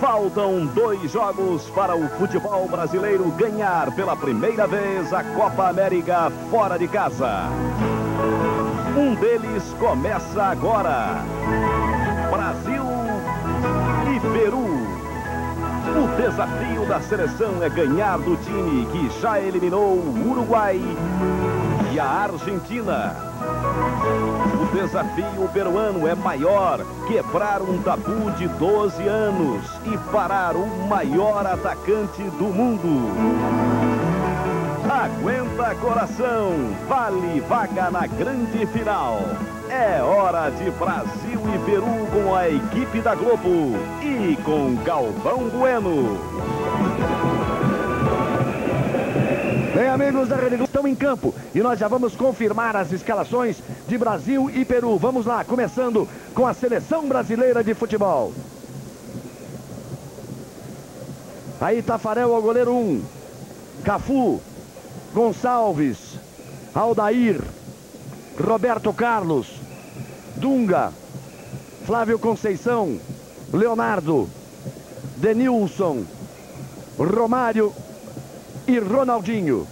Faltam dois jogos para o futebol brasileiro ganhar pela primeira vez a Copa América fora de casa. Um deles começa agora. Brasil e Peru. O desafio da seleção é ganhar do time que já eliminou o Uruguai e a Argentina. O desafio peruano é maior, quebrar um tabu de 12 anos e parar o maior atacante do mundo. Aguenta coração, vale vaga na grande final. É hora de Brasil e Peru com a equipe da Globo e com Galvão Bueno. Amigos da Rede Globo, estão em campo e nós já vamos confirmar as escalações de Brasil e Peru. Vamos lá, começando com a seleção brasileira de futebol. Aí Tafarel ao goleiro 1. Um. Cafu, Gonçalves, Aldair, Roberto Carlos, Dunga, Flávio Conceição, Leonardo, Denilson, Romário e Ronaldinho.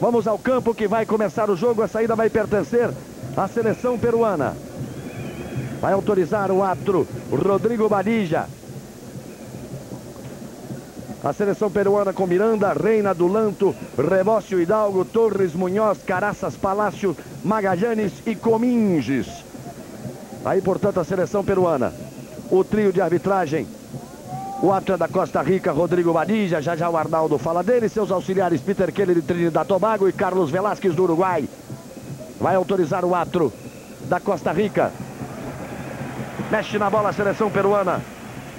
Vamos ao campo que vai começar o jogo. A saída vai pertencer à seleção peruana. Vai autorizar o árbitro Rodrigo Badija. A seleção peruana com Miranda, Reina do Lanto, Rebócio Hidalgo, Torres Munhoz, Caraças Palácio, Magallanes e Cominges. Aí, portanto, a seleção peruana. O trio de arbitragem o árbitro da Costa Rica, Rodrigo Badija, já já o Arnaldo fala dele, seus auxiliares Peter Keller de Trinidad Tobago e Carlos Velasquez do Uruguai. Vai autorizar o árbitro da Costa Rica. Mexe na bola a seleção peruana.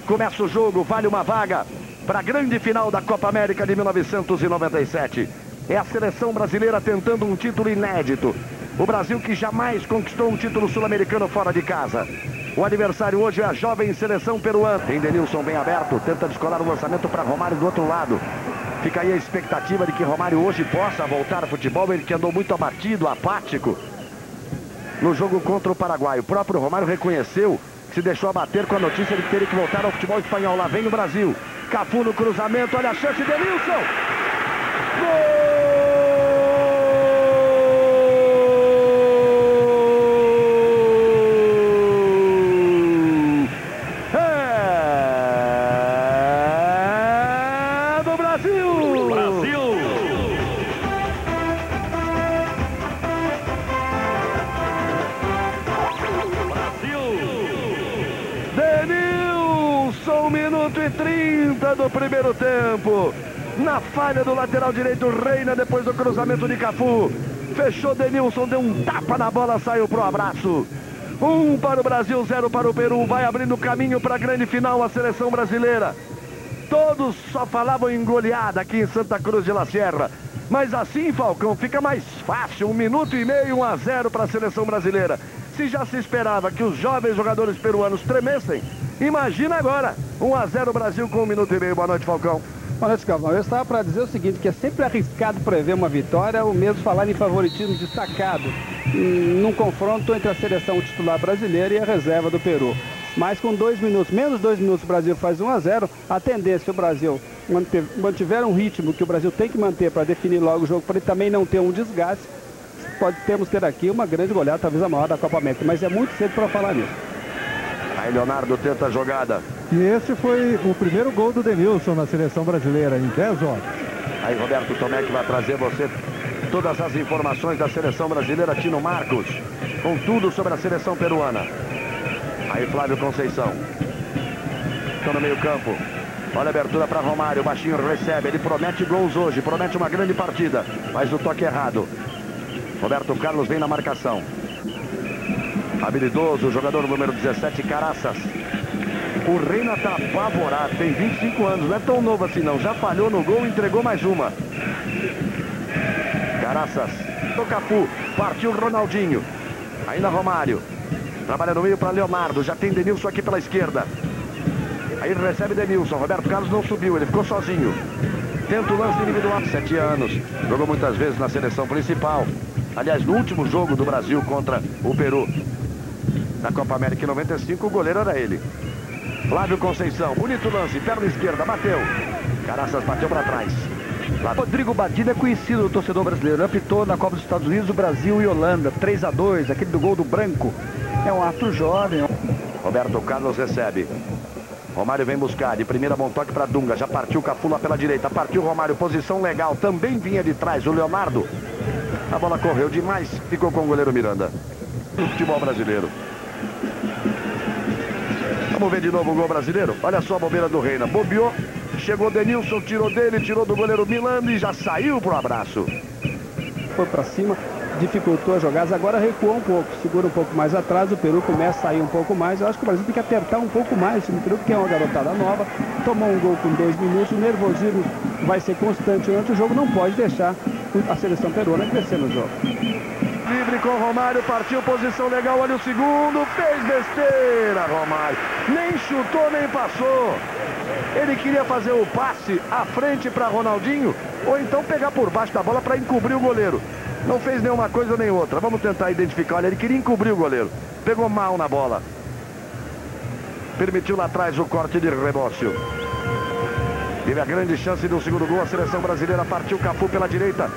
Começa o jogo, vale uma vaga para a grande final da Copa América de 1997. É a seleção brasileira tentando um título inédito. O Brasil que jamais conquistou um título sul-americano fora de casa. O adversário hoje é a jovem seleção peruana. Tem Denilson bem aberto, tenta descolar o lançamento para Romário do outro lado. Fica aí a expectativa de que Romário hoje possa voltar ao futebol, ele que andou muito abatido, apático no jogo contra o Paraguai. O próprio Romário reconheceu que se deixou abater com a notícia de teria que voltar ao futebol espanhol. Lá vem o Brasil. Cafu no cruzamento, olha a chance, Denilson! Gol! Falha do lateral direito, Reina depois do cruzamento de Cafu. Fechou Denilson, deu um tapa na bola, saiu pro abraço. Um para o Brasil, zero para o Peru. Vai abrindo caminho para a grande final a seleção brasileira. Todos só falavam em goleada aqui em Santa Cruz de la Sierra. Mas assim, Falcão, fica mais fácil. Um minuto e meio, um a zero para a seleção brasileira. Se já se esperava que os jovens jogadores peruanos tremessem, Imagina agora, 1 a 0 Brasil com um minuto e meio. Boa noite, Falcão. Boa noite. Eu estava para dizer o seguinte, que é sempre arriscado prever uma vitória, ou mesmo falar em favoritismo destacado num confronto entre a seleção titular brasileira e a reserva do Peru. Mas com dois minutos, menos dois minutos, o Brasil faz 1 a 0. A tendência é o Brasil mantiver um ritmo que o Brasil tem que manter para definir logo o jogo, para ele também não ter um desgaste. Pode ter aqui uma grande goleada, talvez a maior da Copa América, mas é muito cedo para falar nisso. Aí Leonardo tenta a jogada. E esse foi o primeiro gol do Denilson na seleção brasileira em 10 horas. Aí Roberto Tomé que vai trazer você todas as informações da seleção brasileira, Tino Marcos, com tudo sobre a seleção peruana. Aí Flávio Conceição. Estão no meio campo. Olha a abertura para Romário, o baixinho recebe, ele promete gols hoje, promete uma grande partida, mas o toque errado. Roberto Carlos vem na marcação. Habilidoso, jogador número 17, Caraças. O Reina tá apavorado, tem 25 anos, não é tão novo assim não. Já falhou no gol, entregou mais uma. Caraças, o Cafu, partiu Ronaldinho. Ainda Romário. Trabalha no meio para Leonardo, já tem Denilson aqui pela esquerda. Aí recebe Denilson, Roberto Carlos não subiu, ele ficou sozinho. Tenta o lance individual, sete anos. Jogou muitas vezes na seleção principal. Aliás, no último jogo do Brasil contra o Peru, na Copa América em 95, o goleiro era ele. Flávio Conceição, bonito lance, perna esquerda, bateu. Caraças bateu para trás. Rodrigo Badina é conhecido do torcedor brasileiro. Apitou na Copa dos Estados Unidos, o Brasil e Holanda. 3 a 2 aquele do gol do Branco. É um ato jovem. Roberto Carlos recebe. Romário vem buscar, de primeira bom toque para Dunga, já partiu Cafu lá pela direita, partiu Romário, posição legal, também vinha de trás o Leonardo. A bola correu demais, ficou com o goleiro Miranda. Futebol brasileiro. Vamos ver de novo o gol brasileiro. Olha só a bobeira do Reina. Bobeou, chegou Denilson, tirou dele, tirou do goleiro Miranda e já saiu pro abraço. Foi para cima, dificultou as jogadas, agora recuou um pouco, segura um pouco mais atrás, o Peru começa a sair um pouco mais, eu acho que o Brasil tem que apertar um pouco mais, o Peru que é uma garotada nova, tomou um gol com dois minutos, o nervosismo vai ser constante durante o jogo, não pode deixar a seleção peruana crescer no jogo. Livre com Romário, partiu, posição legal, olha o segundo, fez besteira Romário, nem chutou nem passou. Ele queria fazer o passe à frente para Ronaldinho, ou então pegar por baixo da bola para encobrir o goleiro. Não fez nenhuma coisa nem outra. Vamos tentar identificar. Olha, ele queria encobrir o goleiro. Pegou mal na bola. Permitiu lá atrás o corte de Rebócio. Teve a grande chance do segundo gol. A seleção brasileira partiu Cafu pela direita.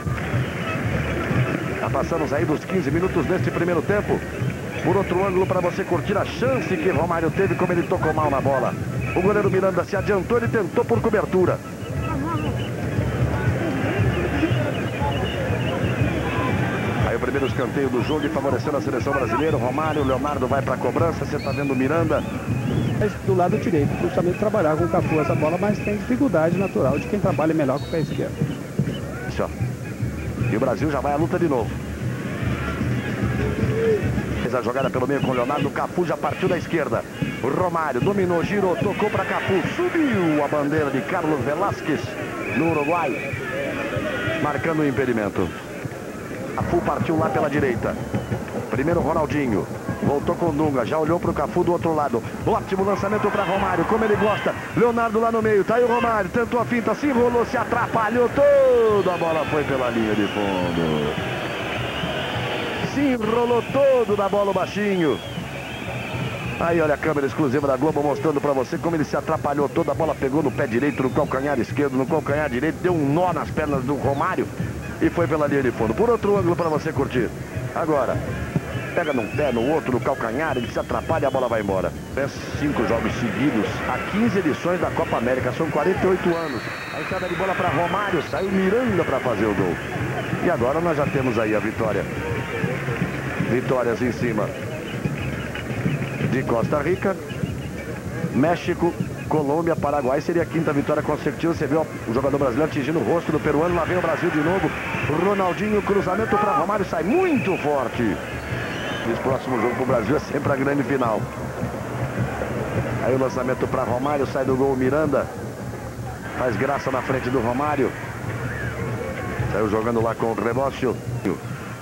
Passamos aí dos 15 minutos deste primeiro tempo. Por outro ângulo para você curtir a chance que Romário teve como ele tocou mal na bola. O goleiro Miranda se adiantou, ele tentou por cobertura. primeiro escanteio do jogo e favorecendo a seleção brasileira. Romário, Leonardo vai para a cobrança. Você está vendo o Miranda. Do lado direito, justamente trabalhar com o Cafu essa bola, mas tem dificuldade natural de quem trabalha melhor com o pé esquerdo. Isso, ó. E o Brasil já vai à luta de novo. A jogada pelo meio com o Leonardo. Cafu já partiu da esquerda. Romário dominou, girou, tocou para Cafu. Subiu a bandeira de Carlos Velasquez no Uruguai. Marcando o impedimento. Cafu partiu lá pela direita. Primeiro Ronaldinho. Voltou com Dunga, já olhou para o Cafu do outro lado. Ótimo lançamento para Romário, como ele gosta. Leonardo lá no meio, tá aí o Romário, tentou a finta, se enrolou, se atrapalhou todo. A bola foi pela linha de fundo. Se enrolou todo da bola o baixinho. Aí olha a câmera exclusiva da Globo mostrando para você como ele se atrapalhou toda. A bola pegou no pé direito, no calcanhar esquerdo, no calcanhar direito, deu um nó nas pernas do Romário e foi pela linha de fundo. Por outro ângulo para você curtir. Agora, pega num pé, no outro, no calcanhar, ele se atrapalha e a bola vai embora. É cinco jogos seguidos, a 15 edições da Copa América, são 48 anos. A entrada de bola para Romário, saiu Miranda para fazer o gol. E agora nós já temos aí a vitória. Vitórias em cima de Costa Rica, México Colômbia, Paraguai seria a quinta vitória consecutiva. Você viu o jogador brasileiro atingindo o rosto do peruano. Lá vem o Brasil de novo. Ronaldinho, cruzamento para Romário, sai muito forte. Esse próximo jogo para o Brasil é sempre a grande final. Aí o lançamento para Romário, sai do gol Miranda. Faz graça na frente do Romário. Saiu jogando lá com o Rebócio.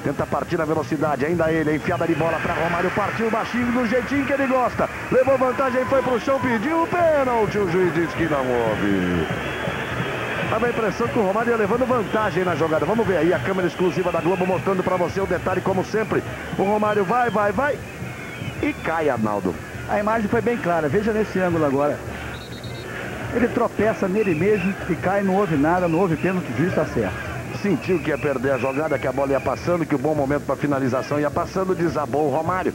Tenta partir na velocidade, ainda ele, enfiada de bola para Romário, partiu baixinho do jeitinho que ele gosta. Levou vantagem, foi pro chão, pediu o pênalti, o juiz disse que não houve. Tava a impressão que o Romário ia levando vantagem na jogada. Vamos ver aí a câmera exclusiva da Globo mostrando para você o detalhe, como sempre. O Romário vai, vai, vai e cai, Arnaldo. A imagem foi bem clara, veja nesse ângulo agora. Ele tropeça nele mesmo e cai, não houve nada, não houve pênalti, o juiz está certo sentiu que ia perder a jogada, que a bola ia passando, que o bom momento para finalização ia passando, desabou o Romário.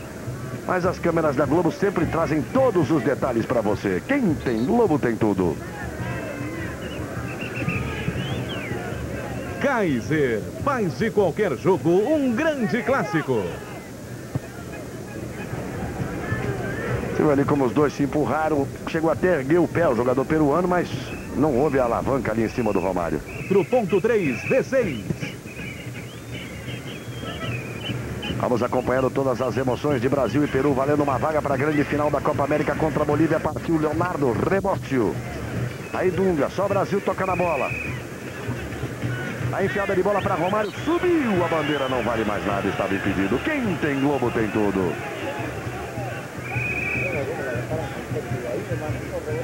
Mas as câmeras da Globo sempre trazem todos os detalhes para você. Quem tem Globo tem tudo. Kaiser faz de qualquer jogo um grande clássico. Você viu ali como os dois se empurraram, chegou até a erguer o pé o jogador peruano, mas não houve alavanca ali em cima do Romário. Pro ponto 3, V6. Vamos acompanhando todas as emoções de Brasil e Peru, valendo uma vaga para a grande final da Copa América contra a Bolívia. Partiu Leonardo Rebócio. Aí Dunga, só Brasil toca na bola. A enfiada de bola para Romário, subiu a bandeira, não vale mais nada, estava impedido. Quem tem Globo tem tudo.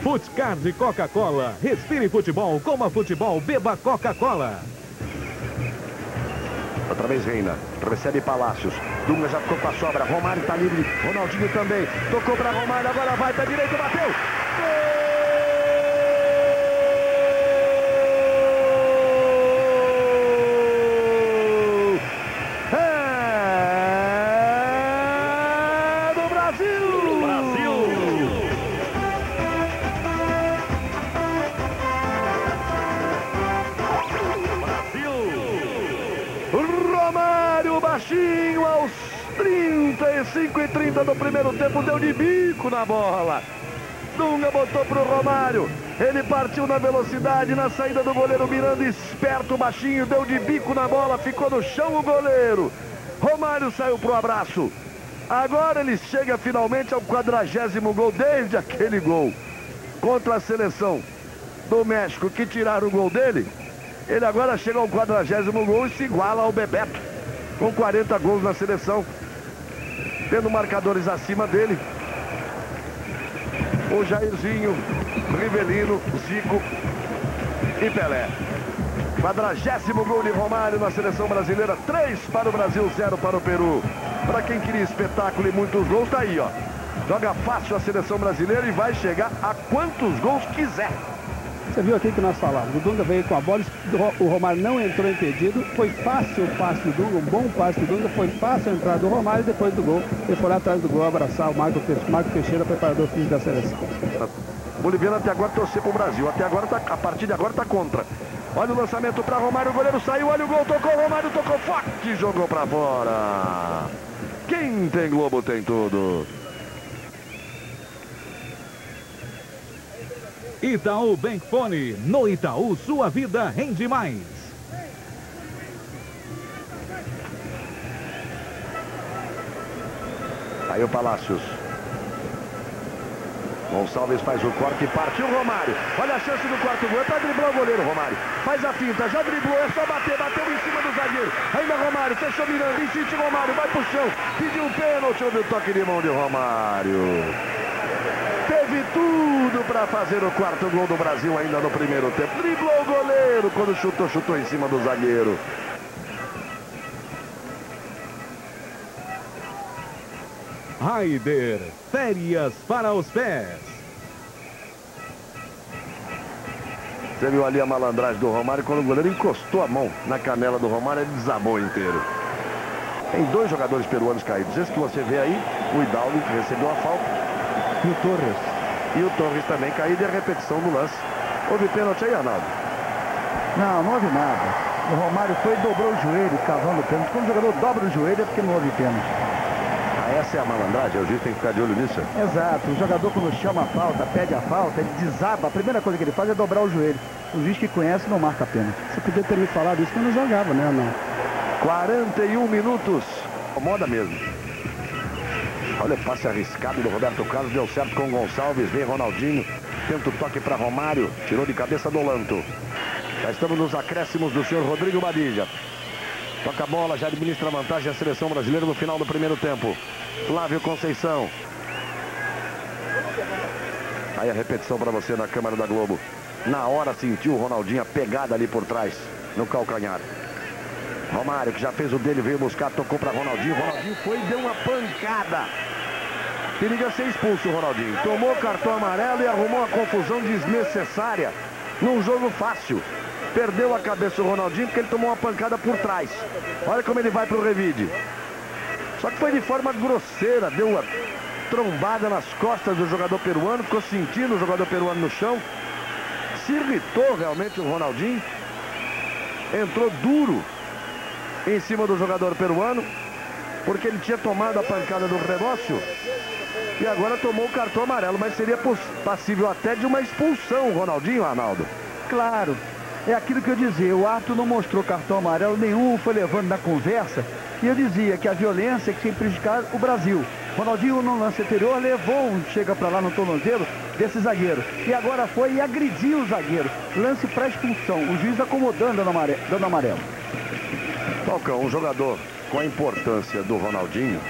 Futcard Coca-Cola. Respire futebol, coma futebol, beba Coca-Cola. Outra vez Reina, recebe Palácios. Dunga já ficou com a sobra. Romário está livre. Ronaldinho também. Tocou para Romário, agora vai para direita, bateu. De bico na bola. Dunga botou pro Romário. Ele partiu na velocidade, na saída do goleiro Miranda, esperto, baixinho, deu de bico na bola, ficou no chão o goleiro. Romário saiu pro abraço. Agora ele chega finalmente ao quadragésimo gol desde aquele gol contra a seleção do México que tiraram o gol dele. Ele agora chega ao quadragésimo gol e se iguala ao Bebeto com 40 gols na seleção, tendo marcadores acima dele. O Jairzinho, Rivelino, Zico e Pelé. Quadragésimo gol de Romário na seleção brasileira. 3 para o Brasil, 0 para o Peru. Para quem queria espetáculo e muitos gols, tá aí, ó. Joga fácil a seleção brasileira e vai chegar a quantos gols quiser. Você viu aqui que nós falamos. O Dunga veio com a bola, o Romário não entrou impedido. Foi fácil o passe do Dunga, um bom passe do Dunga. Foi fácil a entrada do Romário e depois do gol. Ele foi lá atrás do gol abraçar o Marco, Marco Teixeira, preparador físico da seleção. Boliviano até agora torceu para o Brasil. Até agora, tá, a partir de agora está contra. Olha o lançamento para Romário, o goleiro saiu, olha o gol, tocou, Romário tocou, forte, jogou para fora. Quem tem Globo tem tudo. Itaú Bankfone. No Itaú, sua vida rende mais. Aí o Palácios. Gonçalves faz o corte partiu Romário. Olha a chance do quarto gol. É para driblar o goleiro, Romário. Faz a finta, já driblou, é só bater, bateu em cima do zagueiro. Ainda Romário, fechou Miranda, insiste Romário, vai pro chão. Pediu um pênalti, houve o toque de mão de Romário. Teve tudo para fazer o quarto gol do Brasil ainda no primeiro tempo. Driblou o goleiro quando chutou, chutou em cima do zagueiro. Raider, férias para os pés. Você viu ali a malandragem do Romário quando o goleiro encostou a mão na canela do Romário, ele desabou inteiro. Tem dois jogadores peruanos caídos. Esse que você vê aí, o Hidalgo, que recebeu a falta, e o Torres. E o Torres também caído e a repetição do lance. Houve pênalti aí, Arnaldo? Não, não houve nada. O Romário foi e dobrou o joelho, cavando o pênalti. Quando o jogador dobra o joelho é porque não houve pênalti. Ah, essa é a malandragem? O juiz tem que ficar de olho nisso? Exato. O jogador quando chama a falta, pede a falta, ele desaba. A primeira coisa que ele faz é dobrar o joelho. O juiz que conhece não marca a pênalti. Você podia ter me falado isso quando eu jogava, né, não? 41 minutos. Moda mesmo. Olha o passe arriscado do Roberto Carlos, deu certo com Gonçalves, vem Ronaldinho, tenta o toque para Romário, tirou de cabeça do Lanto. Já estamos nos acréscimos do senhor Rodrigo Badija. Toca a bola, já administra a vantagem a seleção brasileira no final do primeiro tempo. Flávio Conceição. Aí a repetição para você na câmera da Globo. Na hora sentiu o Ronaldinho a pegada ali por trás, no calcanhar. Romário, que já fez o dele, veio buscar, tocou para Ronaldinho. Ronaldinho foi e deu uma pancada. Periga ser expulso Ronaldinho. Tomou cartão amarelo e arrumou uma confusão desnecessária num jogo fácil. Perdeu a cabeça o Ronaldinho porque ele tomou uma pancada por trás. Olha como ele vai para o revide. Só que foi de forma grosseira, deu uma trombada nas costas do jogador peruano, ficou sentindo o jogador peruano no chão. Se irritou realmente o Ronaldinho. Entrou duro em cima do jogador peruano, porque ele tinha tomado a pancada do negócio e agora tomou o cartão amarelo, mas seria passível até de uma expulsão, Ronaldinho, Arnaldo. Claro, é aquilo que eu dizia, o Arthur não mostrou cartão amarelo nenhum, foi levando na conversa, e eu dizia que a violência é que tinha prejudicado o Brasil. Ronaldinho no lance anterior levou um chega para lá no tornozelo desse zagueiro. E agora foi e agrediu o zagueiro. Lance para expulsão. O juiz acomodando dando amarelo. Falcão, um jogador com a importância do Ronaldinho,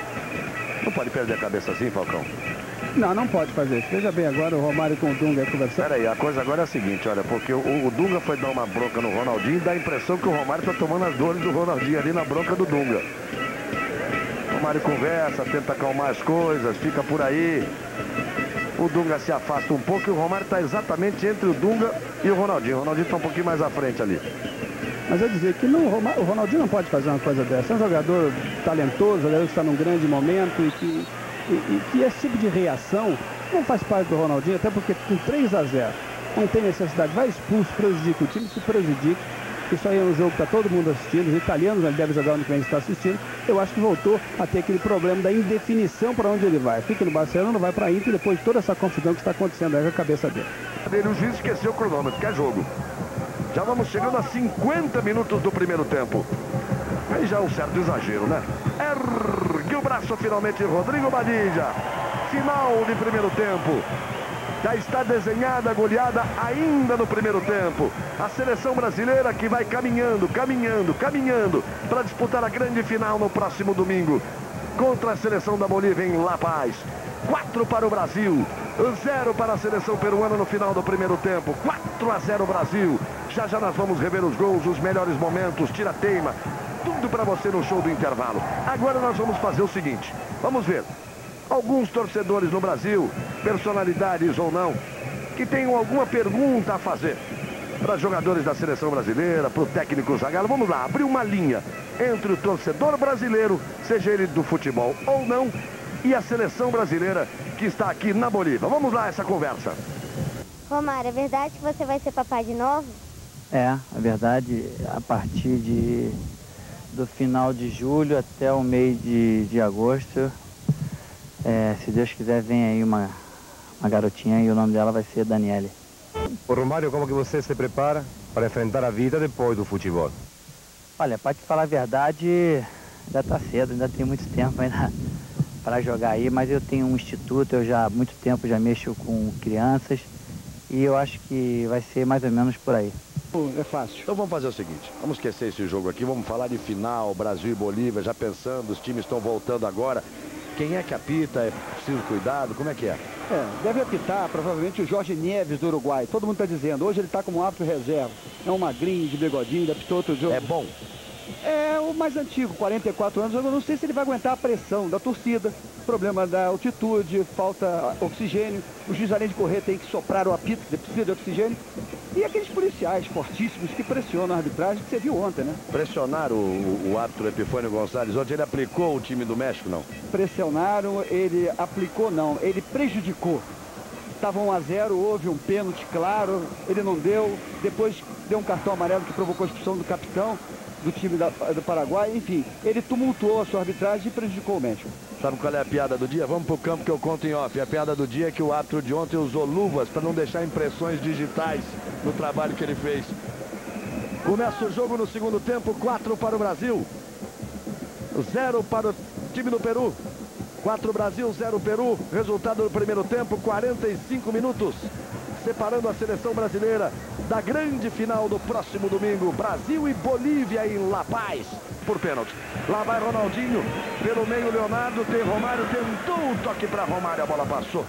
não pode perder a cabeça assim, Falcão? Não, não pode fazer isso. Veja bem agora o Romário com o Dunga conversando. Peraí, a coisa agora é a seguinte, olha, porque o, o Dunga foi dar uma bronca no Ronaldinho e dá a impressão que o Romário está tomando as dores do Ronaldinho ali na bronca do Dunga. O Romário conversa, tenta acalmar as coisas, fica por aí. O Dunga se afasta um pouco e o Romário está exatamente entre o Dunga e o Ronaldinho. O Ronaldinho está um pouquinho mais à frente ali. Mas eu dizer que não, o Ronaldinho não pode fazer uma coisa dessa. É um jogador talentoso, jogador que está num grande momento e que, e, e que esse tipo de reação não faz parte do Ronaldinho, até porque com 3 a 0 não tem necessidade. Vai expulso, prejudica o time, se prejudica. Isso aí é um jogo que está todo mundo assistindo, os italianos né, devem jogar onde gente está assistindo. Eu acho que voltou a ter aquele problema da indefinição para onde ele vai. Fica no Barcelona, vai para a Inter, depois de toda essa confusão que está acontecendo aí com a cabeça dele. O juiz esqueceu o cronômetro, que é jogo. Já vamos chegando a 50 minutos do primeiro tempo. Aí já é um certo exagero, né? Ergue o braço finalmente Rodrigo Badija. Final de primeiro tempo. Já está desenhada a goleada ainda no primeiro tempo. A seleção brasileira que vai caminhando, caminhando, caminhando para disputar a grande final no próximo domingo contra a seleção da Bolívia em La Paz. 4 para o Brasil, 0 para a seleção peruana no final do primeiro tempo. 4 a 0 Brasil. Já já nós vamos rever os gols, os melhores momentos, tira teima, tudo para você no show do intervalo. Agora nós vamos fazer o seguinte, vamos ver alguns torcedores no Brasil, personalidades ou não, que tenham alguma pergunta a fazer para jogadores da seleção brasileira, para o técnico Zagallo. Vamos lá, abrir uma linha entre o torcedor brasileiro, seja ele do futebol ou não, e a seleção brasileira que está aqui na Bolívia. Vamos lá essa conversa. Romário, é verdade que você vai ser papai de novo? É, é verdade. A partir de, do final de julho até o mês de, de agosto, é, se Deus quiser, vem aí uma, uma garotinha e o nome dela vai ser Daniele. Ô Romário, como que você se prepara para enfrentar a vida depois do futebol? Olha, para te falar a verdade, ainda está cedo, ainda tem muito tempo ainda para jogar aí, mas eu tenho um instituto, eu já há muito tempo já mexo com crianças e eu acho que vai ser mais ou menos por aí. É fácil. Então vamos fazer o seguinte, vamos esquecer esse jogo aqui, vamos falar de final, Brasil e Bolívia, já pensando, os times estão voltando agora. Quem é que apita? É preciso cuidado? Como é que é? É, deve apitar provavelmente o Jorge Neves do Uruguai. Todo mundo está dizendo. Hoje ele está como árbitro reserva. É um magrinho de bigodinho, ele apitou outro jogo. É bom? É o mais antigo, 44 anos. Eu não sei se ele vai aguentar a pressão da torcida. Problema da altitude, falta oxigênio. O juiz, além de correr, tem que soprar o apito, precisa de oxigênio. E aqueles policiais fortíssimos que pressionam a arbitragem, que você viu ontem, né? Pressionaram o, o árbitro Epifânio Gonçalves. Ontem ele aplicou o time do México, não? Pressionaram, ele aplicou, não. Ele prejudicou. Estava 1 a 0 houve um pênalti claro, ele não deu. Depois deu um cartão amarelo que provocou a expulsão do capitão do time da, do Paraguai. Enfim, ele tumultuou a sua arbitragem e prejudicou o México. Sabe qual é a piada do dia? Vamos pro campo que eu conto em off. A piada do dia é que o árbitro de ontem usou luvas para não deixar impressões digitais no trabalho que ele fez. Começa o jogo no segundo tempo, 4 para o Brasil. 0 para o time do Peru. 4 Brasil, 0 Peru. Resultado do primeiro tempo, 45 minutos. Separando a seleção brasileira da grande final do próximo domingo. Brasil e Bolívia em La Paz por pênalti. Lá vai Ronaldinho, pelo meio Leonardo, tem Romário, tentou o toque para Romário, a bola passou.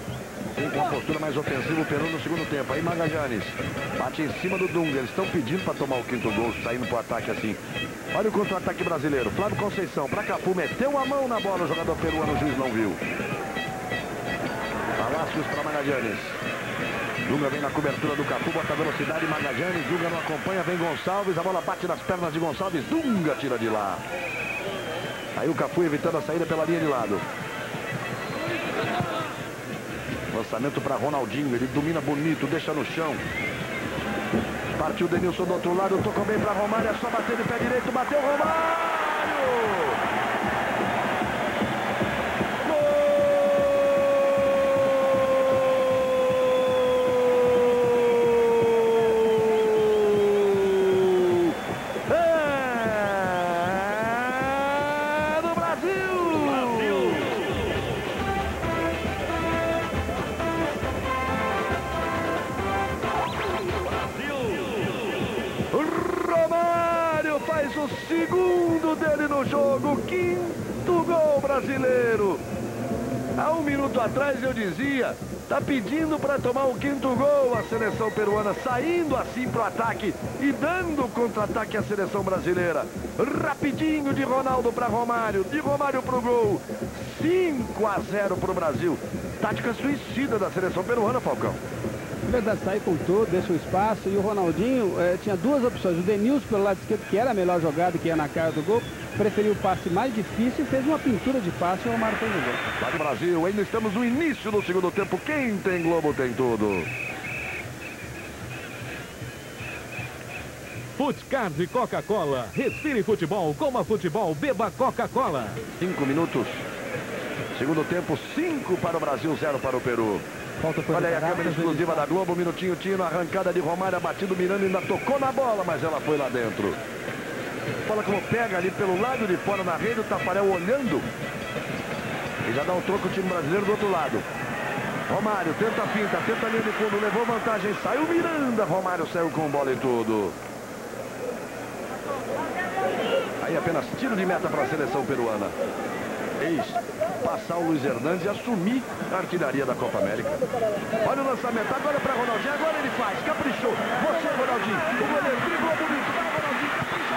Tem com uma postura mais ofensiva o Peru no segundo tempo. Aí Magallanes bate em cima do Dunga. Eles estão pedindo para tomar o quinto gol, saindo para o ataque assim. Olha o contra-ataque brasileiro. Flávio Conceição para Capu, meteu a mão na bola, o jogador peruano, o juiz não viu. Palácios para Magallanes. Dunga vem na cobertura do Capu, bota velocidade, Magallanes, Dunga não acompanha, vem Gonçalves, a bola bate nas pernas de Gonçalves, Dunga tira de lá. Aí o Cafu evitando a saída pela linha de lado. Lançamento para Ronaldinho, ele domina bonito, deixa no chão. Partiu Denilson do outro lado, tocou bem para Romário, é só bater de pé direito, bateu Romário! Gol brasileiro. Há um minuto atrás eu dizia, tá pedindo para tomar o quinto gol a seleção peruana, saindo assim pro ataque e dando contra-ataque à seleção brasileira. Rapidinho de Ronaldo para Romário, de Romário pro gol. 5 a 0 pro Brasil. Tática suicida da seleção peruana, Falcão. Verdade, sai com tudo, deixa o espaço. E o Ronaldinho eh, tinha duas opções. O Denilson pelo lado esquerdo, que era a melhor jogada, que ia na cara do gol, preferiu o passe mais difícil e fez uma pintura de passe e o Romário fez o gol. Vai do Brasil, ainda estamos no início do segundo tempo. Quem tem Globo tem tudo. Futecard e Coca-Cola. Respire futebol, coma futebol, beba Coca-Cola. Cinco minutos. Segundo tempo, cinco para o Brasil, zero para o Peru. Olha aí a câmera exclusiva da Globo, um minutinho, Tino, arrancada de Romário, batido, Miranda ainda tocou na bola, mas ela foi lá dentro. Bola como pega ali pelo lado de fora na rede, o Tafarel olhando. E já dá um troco o time brasileiro do outro lado. Romário tenta a finta, tenta a linha de fundo, levou vantagem, saiu Miranda. Romário saiu com bola e tudo. Aí apenas tiro de meta para a seleção peruana. Passar o Luiz Hernandes e assumir a artilharia da Copa América. Olha o lançamento, agora para Ronaldinho, agora ele faz, caprichou. Você, Ronaldinho, o goleiro driblou bonito, vai Ronaldinho, capricha,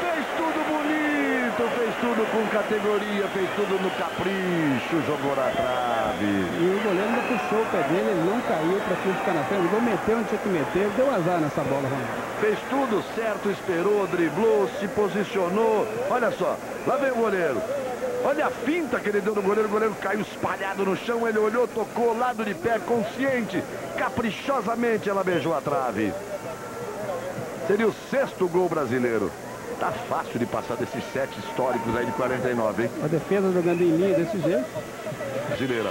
Fez tudo bonito, fez tudo com categoria, fez tudo no capricho, jogou na trave. E o goleiro ainda puxou o pé dele, ele não caiu para ficar na frente, ele meteu onde tinha que meter, deu azar nessa bola, Ronaldo. Fez tudo certo, esperou, driblou, se posicionou. Olha só, lá vem o goleiro. Olha a finta que ele deu no goleiro, o goleiro caiu espalhado no chão, ele olhou, tocou, lado de pé, consciente, caprichosamente ela beijou a trave. Seria o sexto gol brasileiro. Tá fácil de passar desses sete históricos aí de 49, hein? A defesa jogando em linha desse jeito. Brasileira.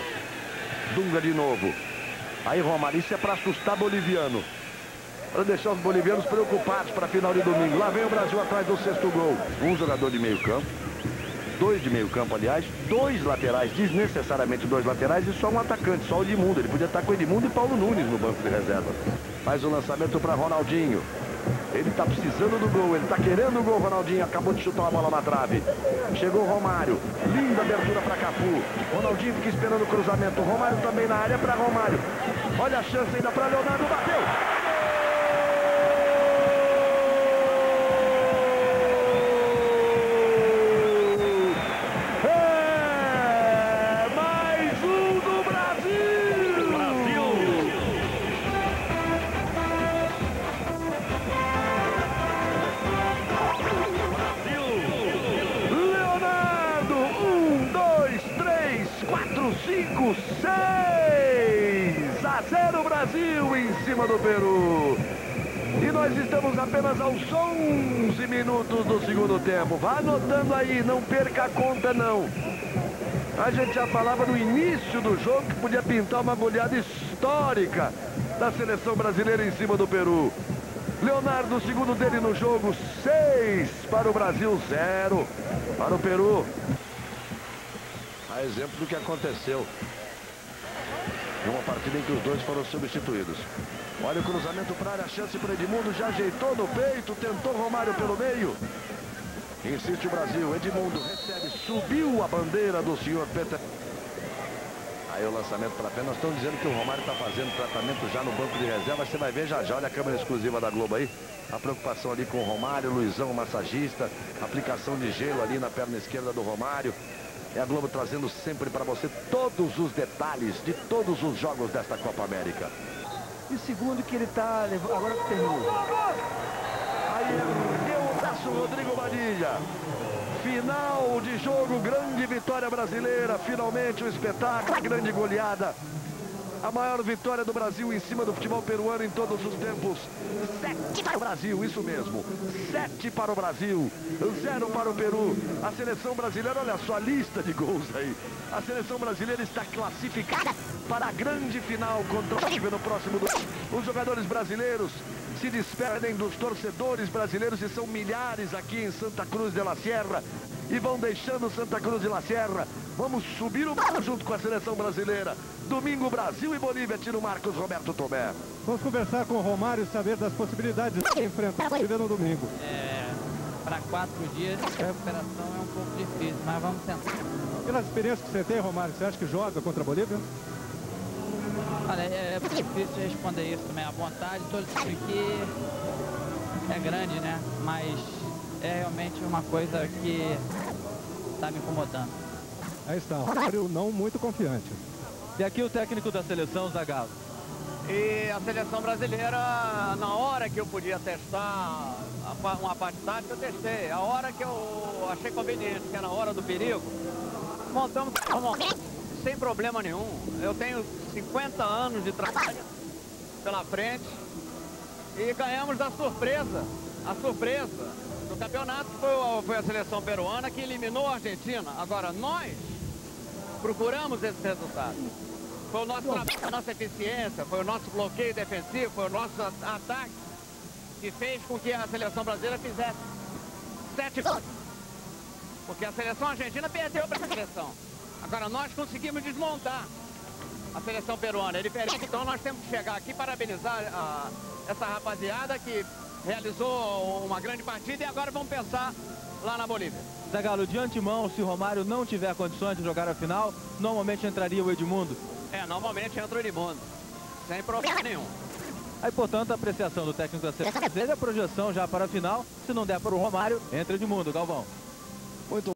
Dunga de novo. Aí Romário, isso é para assustar boliviano para deixar os bolivianos preocupados para a final de domingo. Lá vem o Brasil atrás do sexto gol. Um jogador de meio campo, dois de meio campo, aliás, dois laterais, desnecessariamente dois laterais e só um atacante, só o Edmundo. Ele podia estar com o Edmundo e Paulo Nunes no banco de reserva. Faz o lançamento para Ronaldinho. Ele está precisando do gol, ele está querendo o gol, Ronaldinho. Acabou de chutar uma bola na trave. Chegou o Romário. Linda abertura para Cafu. Ronaldinho fica esperando o cruzamento. Romário também na área para Romário. Olha a chance ainda para Leonardo. Bateu! Apenas aos 11 minutos do segundo tempo. Vá anotando aí, não perca a conta não. A gente já falava no início do jogo que podia pintar uma goleada histórica da seleção brasileira em cima do Peru. Leonardo, segundo dele no jogo, 6 para o Brasil, 0 para o Peru. A exemplo do que aconteceu em uma partida em que os dois foram substituídos. Olha o cruzamento para área, chance para Edmundo, já ajeitou no peito, tentou Romário pelo meio. Insiste o Brasil, Edmundo recebe, subiu a bandeira do senhor Peter. Aí o lançamento para pé, nós estamos dizendo que o Romário está fazendo tratamento já no banco de reserva, você vai ver já já, olha a câmera exclusiva da Globo aí. A preocupação ali com o Romário, Luizão, massagista, aplicação de gelo ali na perna esquerda do Romário. É a Globo trazendo sempre para você todos os detalhes de todos os jogos desta Copa América. E segundo que ele está... Agora terminou. Aí deu o braço Rodrigo Badilha. Final de jogo, grande vitória brasileira. Finalmente o um espetáculo, grande goleada. A maior vitória do Brasil em cima do futebol peruano em todos os tempos. Sete para o Brasil, isso mesmo. Sete para o Brasil, zero para o Peru. A seleção brasileira, olha só a lista de gols aí. A seleção brasileira está classificada para a grande final contra o Chile no próximo domingo. Os jogadores brasileiros se despedem dos torcedores brasileiros e são milhares aqui em Santa Cruz de la Sierra e vão deixando Santa Cruz de la Sierra. Vamos subir o mar junto com a seleção brasileira. Domingo, Brasil e Bolívia, tiro Marcos Roberto Tomé. Vamos conversar com o Romário e saber das possibilidades de enfrentar a Bolívia no domingo. É, para quatro dias, a recuperação é um pouco difícil, mas vamos tentar. Pelas experiências que você tem, Romário, você acha que joga contra a Bolívia? Olha, é, é difícil responder isso também à vontade, porque é grande, né? Mas é realmente uma coisa que está me incomodando. Aí está, Romário não muito confiante. E aqui o técnico da seleção, Zagallo. E a seleção brasileira, na hora que eu podia testar uma parte tática, eu testei. A hora que eu achei conveniente, que era na hora do perigo, montamos sem problema nenhum. Eu tenho 50 anos de trabalho pela frente. E ganhamos da surpresa, a surpresa do campeonato, foi, a- foi a seleção peruana que eliminou a Argentina. Agora, nós procuramos esse resultado. Foi o nosso trabalho, a nossa eficiência, foi o nosso bloqueio defensivo, foi o nosso a- ataque que fez com que a seleção brasileira fizesse sete gols. Porque a seleção argentina perdeu para a seleção. Agora nós conseguimos desmontar a seleção peruana. É diferente. Então nós temos que chegar aqui e parabenizar a- essa rapaziada que realizou uma grande partida e agora vamos pensar lá na Bolívia. Zé Galo, de antemão, se o Romário não tiver condições de jogar a final, normalmente entraria o Edmundo. É, normalmente entra o Edmundo. Sem problema nenhum. Aí, portanto, a apreciação do técnico da seleção a projeção já para a final. Se não der para o Romário, entra Edmundo, Galvão. Muito